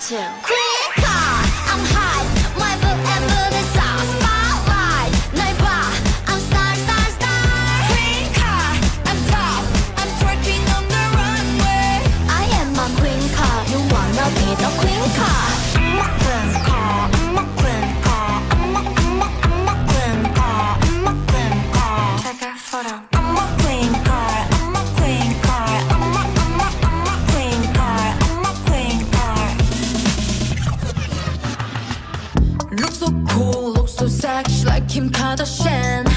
two. Sex like Kim Kardashian.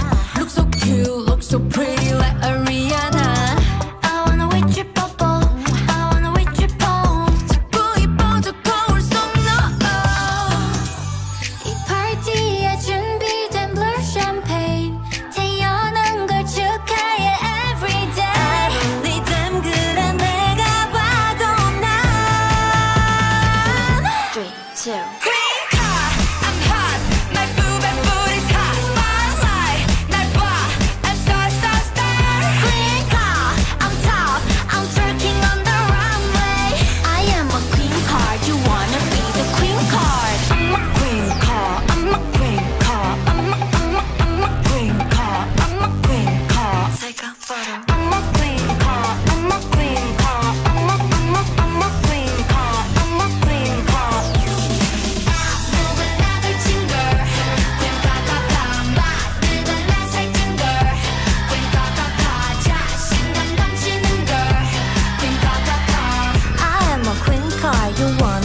why you want.